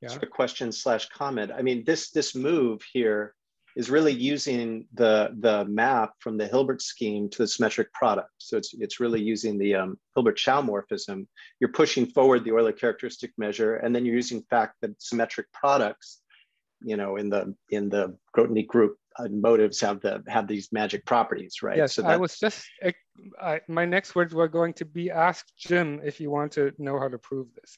Speaker 2: yeah.
Speaker 4: sort of question slash comment. I mean, this this move here is really using the the map from the Hilbert scheme to the symmetric product. So it's it's really using the um, Hilbert-Chow morphism. You're pushing forward the Euler characteristic measure, and then you're using fact that symmetric products, you know, in the in the Grothendieck group uh, motives have the have these magic properties, right?
Speaker 2: Yes, so I was just I, my next words were going to be ask Jim if you want to know how to prove this.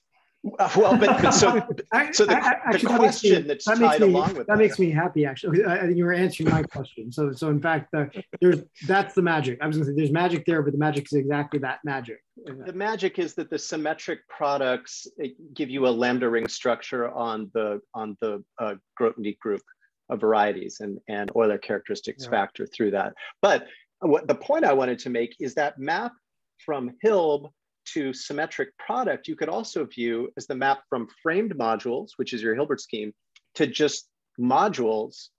Speaker 4: Uh, well, but, so, so the, I, actually, the question that that's tied
Speaker 1: me,
Speaker 4: along with
Speaker 1: that,
Speaker 4: that
Speaker 1: makes me happy. Actually, I think you were answering my question. So, so in fact, there's that's the magic. I was going to say there's magic there, but the magic is exactly that magic.
Speaker 4: The magic is that the symmetric products give you a lambda ring structure on the on the uh, Grothendieck group of varieties and and Euler characteristics yeah. factor through that. But what the point I wanted to make is that map from Hilb to symmetric product, you could also view as the map from framed modules, which is your Hilbert scheme, to just modules,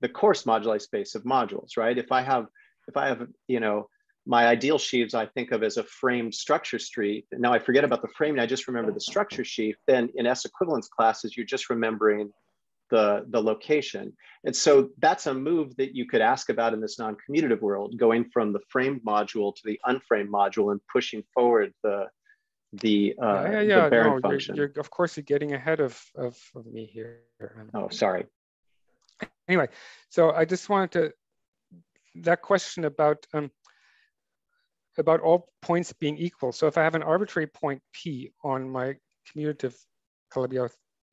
Speaker 4: the coarse moduli space of modules, right? If I have, if I have, you know, my ideal sheaves I think of as a framed structure street. Now I forget about the framing, I just remember the structure sheaf. Then in S equivalence classes, you're just remembering the, the location. And so that's a move that you could ask about in this non-commutative world, going from the framed module to the unframed module and pushing forward the the uh,
Speaker 2: yeah, yeah,
Speaker 4: the Behrend
Speaker 2: no,
Speaker 4: function.
Speaker 2: You're, you're, of course, you're getting ahead of, of, of me here.
Speaker 4: Oh, sorry.
Speaker 2: Anyway, so I just wanted to, that question about um, about all points being equal. So if I have an arbitrary point P on my commutative Calabi-Yau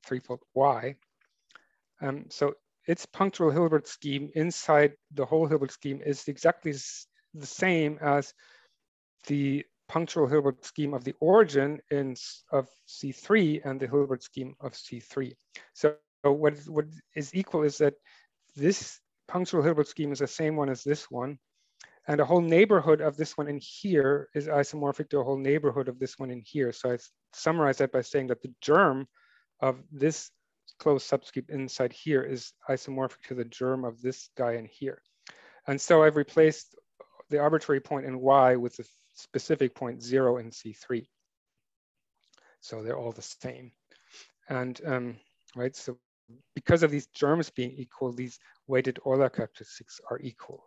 Speaker 2: threefold Y, um, so its punctual Hilbert scheme inside the whole Hilbert scheme is exactly the same as the punctual Hilbert scheme of the origin in of C3 and the Hilbert scheme of C3. So what what is equal is that this punctual Hilbert scheme is the same one as this one. And a whole neighborhood of this one in here is isomorphic to a whole neighborhood of this one in here. So I summarize that by saying that the germ of this closed subscheme inside here is isomorphic to the germ of this guy in here. And so I've replaced the arbitrary point in Y with the specific point zero in C3. So they're all the same. And um, right, so because of these germs being equal, these weighted Euler characteristics are equal.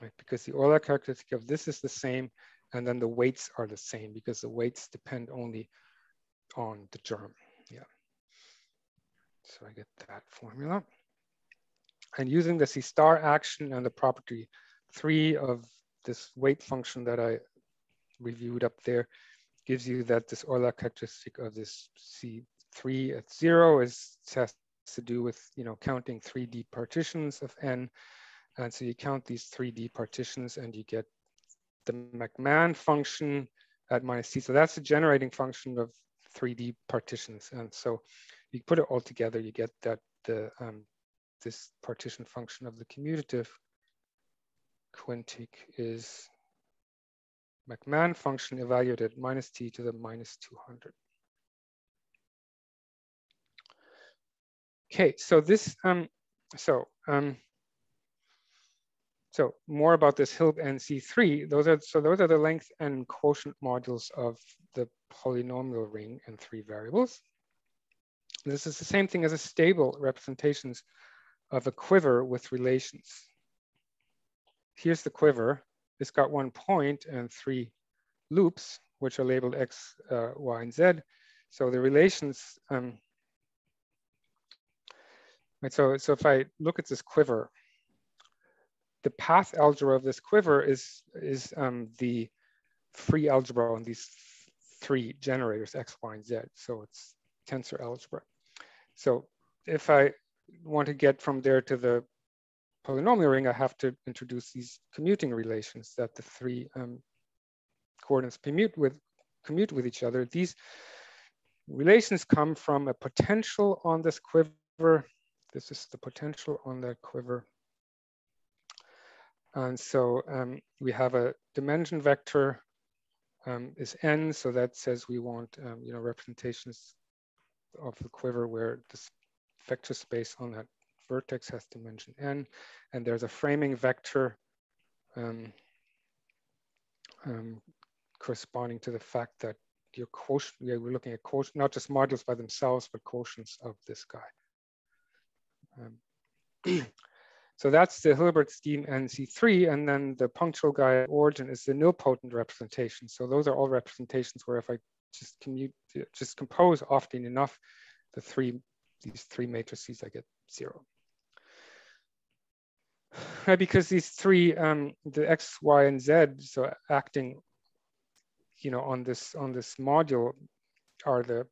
Speaker 2: Right? Because the Euler characteristic of this is the same, and then the weights are the same because the weights depend only on the germ. So I get that formula. And using the C star action and the property three of this weight function that I reviewed up there gives you that this Euler characteristic of this C3 at zero is has to do with you know counting 3D partitions of n. And so you count these 3D partitions and you get the MacMahon function at minus C. So that's the generating function of 3D partitions. And so you put it all together, you get that the um, this partition function of the commutative quintic is MacMahon function evaluated minus t to the minus 200. Okay, so this, um, so um, so more about this Hilb NC3. Those are so those are the length and quotient modules of the polynomial ring in three variables. This is the same thing as a stable representations of a quiver with relations. Here's the quiver. It's got one point and three loops, which are labeled X, uh, Y, and Z. So the relations, um, so, so if I look at this quiver, the path algebra of this quiver is, is um, the free algebra on these three generators, X, Y, and Z. So it's tensor algebra. So if I want to get from there to the polynomial ring, I have to introduce these commuting relations that the three um, coordinates commute with, commute with each other. These relations come from a potential on this quiver. This is the potential on that quiver. And so um, we have a dimension vector um, is n, so that says we want um, you know representations of the quiver where this vector space on that vertex has dimension n, and there's a framing vector um, um, corresponding to the fact that your quotient, yeah, we're looking at quotient, not just modules by themselves, but quotients of this guy. Um, so that's the Hilbert scheme NC3, and then the punctual guy origin is the nilpotent representation. So those are all representations where if I just commute, just compose often enough, the three, these three matrices, I get zero. because these three, um, the x, y, and z, so acting, you know, on this on this module, are the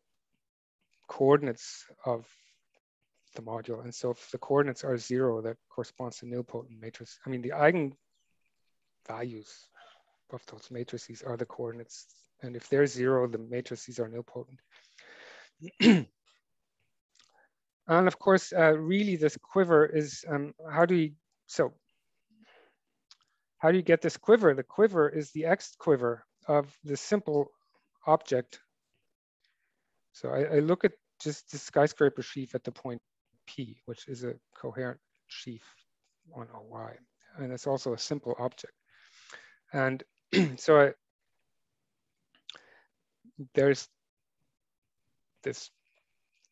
Speaker 2: coordinates of the module. And so if the coordinates are zero, that corresponds to nilpotent matrix. I mean, the eigen values of those matrices are the coordinates. And if they're zero, the matrices are nilpotent. and of course, uh, really this quiver is, um, how do you, so how do you get this quiver? The quiver is the Ext quiver of the simple object. So I, I look at just the skyscraper sheaf at the point P, which is a coherent sheaf on OY. And it's also a simple object. And so I, there's this,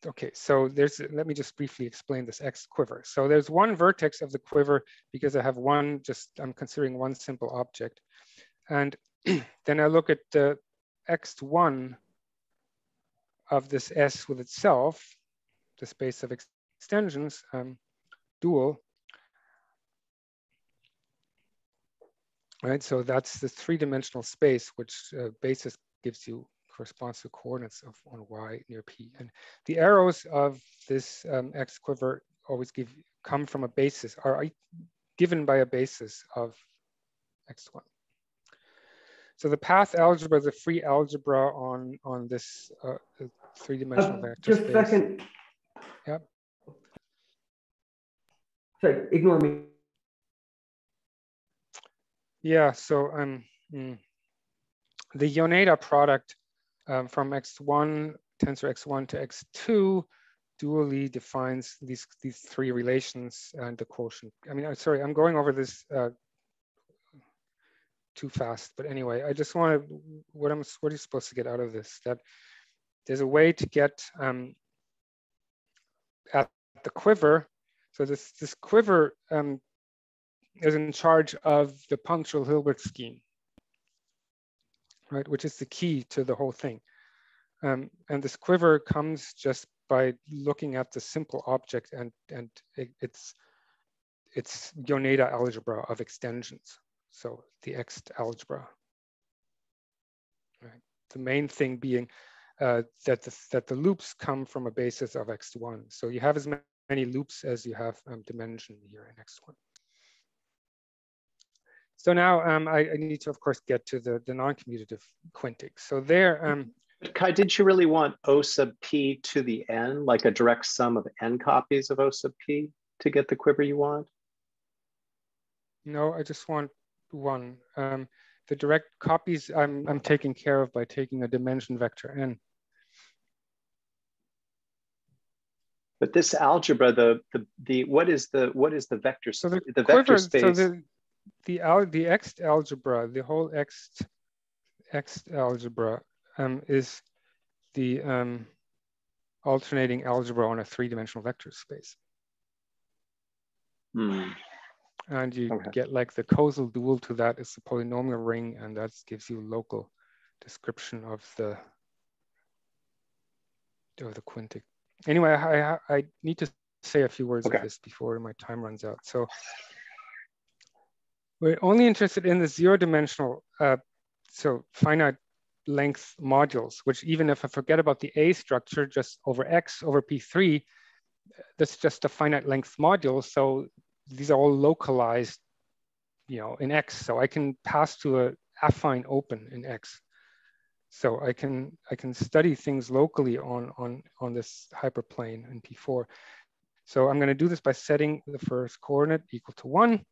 Speaker 2: okay, so there's, let me just briefly explain this Ext quiver. So there's one vertex of the quiver because I have one, just I'm considering one simple object. And then I look at the Ext1 of this S with itself, the space of extensions, um, dual, right? So that's the three-dimensional space which uh, basis gives you corresponds to coordinates of on y near p. And the arrows of this um, Ext quiver always give come from a basis, are given by a basis of Ext1. So the path algebra is a free algebra on on this uh, three-dimensional uh, vector
Speaker 3: just space. Just a second.
Speaker 2: Yep.
Speaker 3: Sorry, ignore me.
Speaker 2: Yeah, so um, mm, the Yoneda product um, from Ext1, tensor Ext1 to Ext2 dually defines these, these three relations and the quotient. I mean, I'm sorry, I'm going over this uh, too fast, but anyway, I just want to, what I'm, what are you supposed to get out of this? That there's a way to get um, at the quiver. So this, this quiver um, is in charge of the punctual Hilbert scheme, right? Which is the key to the whole thing. Um, and this quiver comes just by looking at the simple object and, and it, it's, it's Yoneda algebra of extensions. So the Ext algebra. Right. The main thing being uh, that, the, that the loops come from a basis of Ext1. So you have as many loops as you have um, dimension here in Ext1. So now um, I, I, need to, of course, get to the, the non-commutative quintic. So there. Um,
Speaker 4: Kai, did you really want O sub p to the n, like a direct sum of n copies of O sub p to get the quiver you want?
Speaker 2: No, I just want one. Um, the direct copies I'm, I'm taking care of by taking a dimension vector n.
Speaker 4: But this algebra, the the the what is the what is the vector?
Speaker 2: So the,
Speaker 4: the
Speaker 2: quiver, vector space. So the, the al the Ext algebra, the whole Ext Ext algebra um, is the um, alternating algebra on a three-dimensional vector space.
Speaker 4: Hmm.
Speaker 2: And you okay. get like the Koszul dual to that is the polynomial ring, and that gives you local description of the of the quintic. Anyway, I, I need to say a few words okay. of this before my time runs out. So we're only interested in the zero dimensional, uh, so finite length modules, which even if I forget about the A structure just over X over P3, that's just a finite length module. So these are all localized, you know, in X. So I can pass to a affine open in X. So I can I can study things locally on on on this hyperplane in P4. So I'm going to do this by setting the first coordinate equal to one,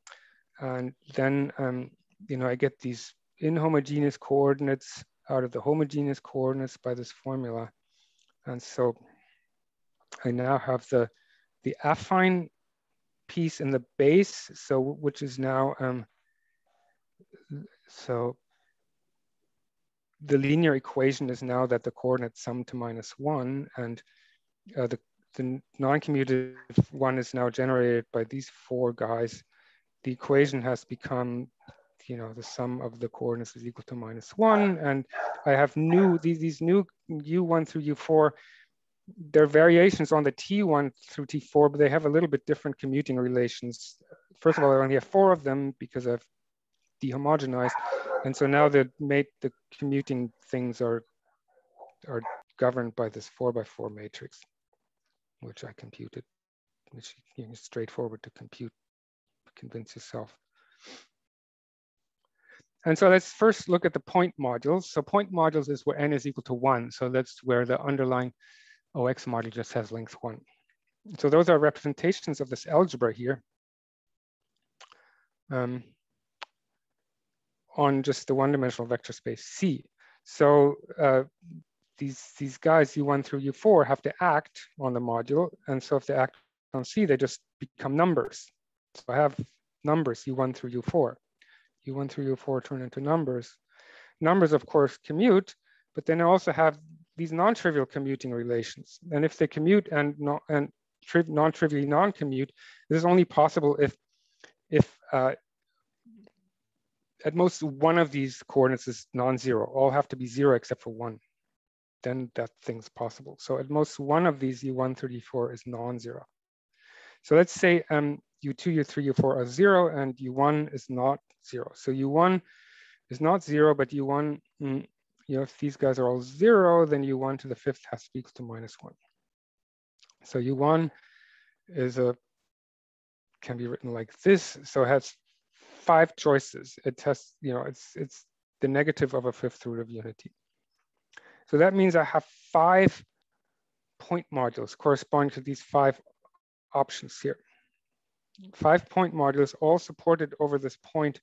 Speaker 2: and then, um, you know, I get these inhomogeneous coordinates out of the homogeneous coordinates by this formula. And so I now have the, the affine piece in the base, so which is now, um, so the linear equation is now that the coordinate sum to minus one and uh, the, the non-commutative one is now generated by these four guys the equation has become, you know, the sum of the coordinates is equal to minus one. And I have new, these, these new U1 through U4, they're variations on the T1 through T4, but they have a little bit different commuting relations first of all, I only have four of them because I've dehomogenized. And so now the made the commuting things are are governed by this four by four matrix, which I computed, which is straightforward to compute, convince yourself. And so let's first look at the point modules. So point modules is where n is equal to one. So that's where the underlying OX module just has length one. So those are representations of this algebra here um, on just the one-dimensional vector space C. So uh, these, these guys, U1 through U4, have to act on the module. And so if they act on C, they just become numbers. So I have numbers, U1 through U4. U1 through U4 turn into numbers. Numbers, of course, commute, but then I also have these non-trivial commuting relations. And if they commute and, no, and non-trivially non-commute, this is only possible if, if uh, at most one of these coordinates is non-zero. All have to be zero except for one. Then that thing's possible. So at most one of these U134 is non-zero. So let's say um, U2, U3, U4 are zero and U1 is not zero. So U1 is not zero, but U1, mm, you know, if these guys are all zero, then U1 to the fifth has to be equal to minus one. So U1 is a, can be written like this. So it has five choices. It has, you know, it's, it's the negative of a fifth root of unity. So that means I have five point modules corresponding to these five options here. Five point modules all supported over this point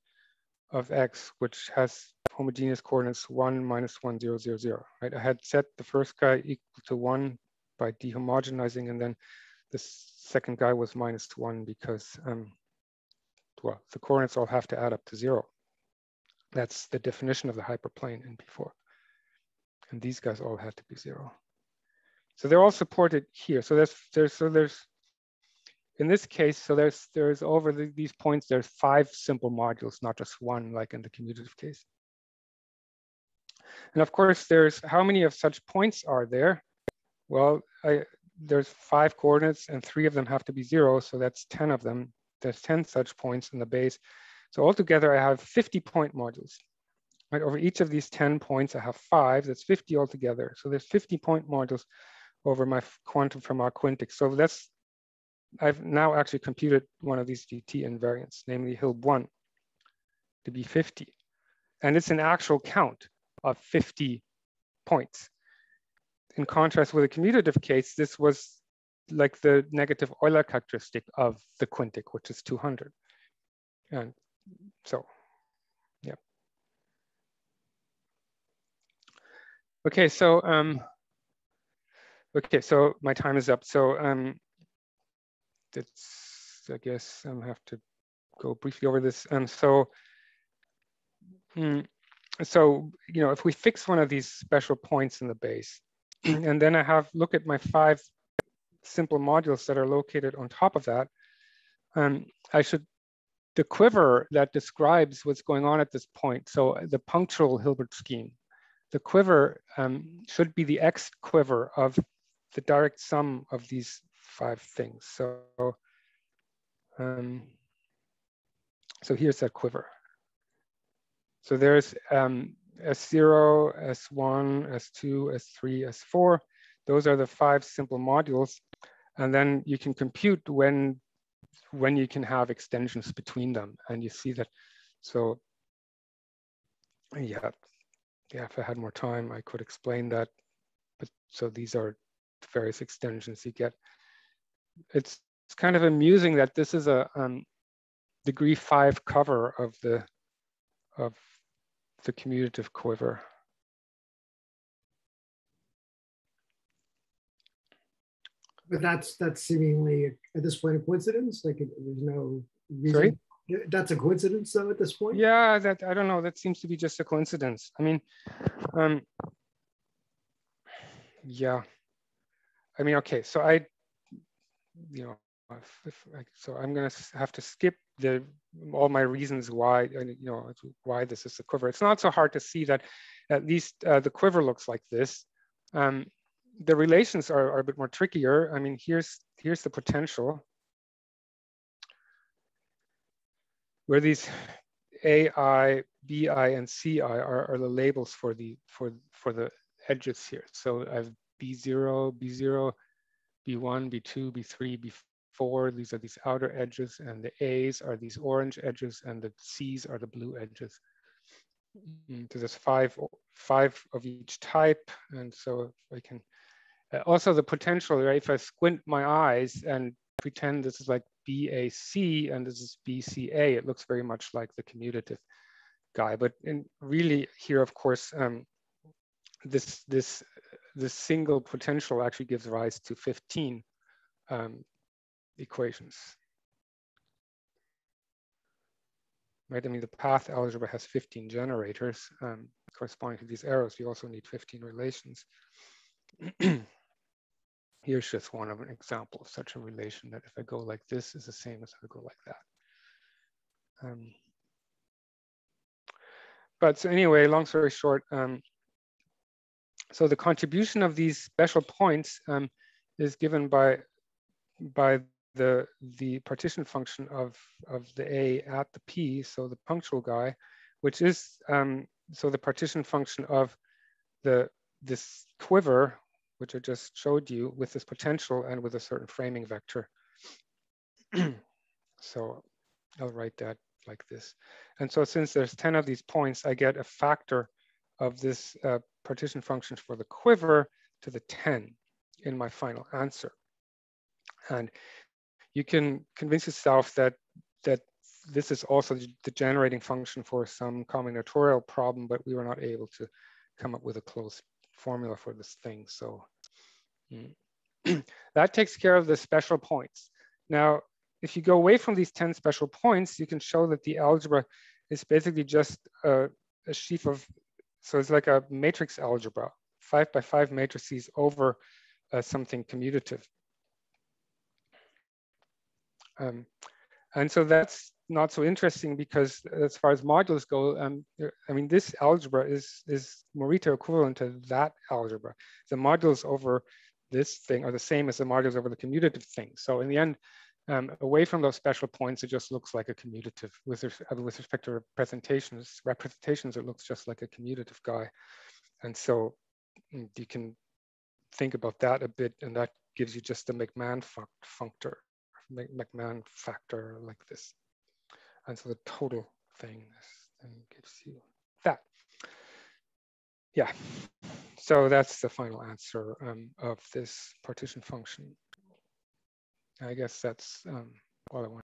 Speaker 2: of x, which has homogeneous coordinates one minus one zero zero zero. Right? I had set the first guy equal to one by dehomogenizing, and then the second guy was minus one because um, well, the coordinates all have to add up to zero. That's the definition of the hyperplane in P4. And these guys all have to be zero. So they're all supported here. So there's there's so there's in this case, so there's there's over the, these points, there's five simple modules, not just one, like in the commutative case. And of course, there's how many of such points are there? Well, I, there's five coordinates and three of them have to be zero, so that's 10 of them. There's 10 such points in the base. So altogether, I have 50 point modules. Right, over each of these 10 points, I have five, that's 50 altogether. So there's 50 point modules over my quantum Fermat quintic. So that's I've now actually computed one of these DT invariants, namely HILB 1 to be 50. And it's an actual count of 50 points. In contrast with a commutative case, this was like the negative Euler characteristic of the quintic, which is 200. And so, yeah. Okay, so, um, okay, so my time is up. So um, that's, I guess I'll have to go briefly over this. And so, mm, so, you know, if we fix one of these special points in the base, and then I have look at my five simple modules that are located on top of that, um, I should, the quiver that describes what's going on at this point, so the punctual Hilbert scheme, the quiver um, should be the Ext quiver of the direct sum of these five things. So, um, so here's that quiver. So there's um, S0, S1, S2, S3, S4. Those are the five simple modules. And then you can compute when, when you can have extensions between them. And you see that, so yeah, yeah, if I had more time, I could explain that. But so these are various extensions you get it's, it's kind of amusing that this is a um, degree five cover of the of the commutative quiver.
Speaker 1: But that's that's seemingly at this point a coincidence. Like there's no reason.
Speaker 2: Sorry?
Speaker 1: That's a coincidence, though, at this point.
Speaker 2: Yeah, that I don't know. That seems to be just a coincidence. I mean, um, yeah. I mean, okay. So I you know, if, if, so I'm going to have to skip the all my reasons why you know why this is a quiver. It's not so hard to see that at least uh, the quiver looks like this. Um, the relations are, are a bit more trickier. I mean, here's here's the potential. where these AI, BI, and CI are, are the labels for the for for the edges here. So I have B0, B0, B1, B2, B3, B4. These are these outer edges, and the A's are these orange edges, and the C's are the blue edges. Mm, so there's five five of each type, and so I can uh, also the potential. Right, if I squint my eyes and pretend this is like BAC and this is BCA, it looks very much like the commutative guy. But in really here, of course, um, this this this single potential actually gives rise to 15 um, equations. Right, I mean, the path algebra has 15 generators um, corresponding to these arrows. You also need 15 relations. Here's just one of an example of such a relation that if I go like this is the same as if I go like that. Um, but so anyway, long story short, um, so the contribution of these special points um, is given by by the the partition function of of the a at the p, so the punctual guy, which is um, so the partition function of the this quiver which I just showed you with this potential and with a certain framing vector. so I'll write that like this. And so since there's 10 of these points, I get a factor of this uh, partition function for the quiver to the 10 in my final answer. And you can convince yourself that, that this is also the generating function for some combinatorial problem, but we were not able to come up with a closed formula for this thing. So mm. that takes care of the special points. Now, if you go away from these 10 special points, you can show that the algebra is basically just a, a sheaf of, so it's like a matrix algebra, five by five matrices over uh, something commutative. Um, and so that's not so interesting because as far as modules go, um, I mean, this algebra is, is Morita equivalent to that algebra. The modules over this thing are the same as the modules over the commutative thing. So in the end, um, away from those special points, it just looks like a commutative. With, uh, with respect to representations, representations, it looks just like a commutative guy. And so mm, you can think about that a bit, and that gives you just the MacMahon functor, MacMahon factor like this. And so the total thing gives you that. Yeah, so that's the final answer um, of this partition function. I guess that's um, all I want.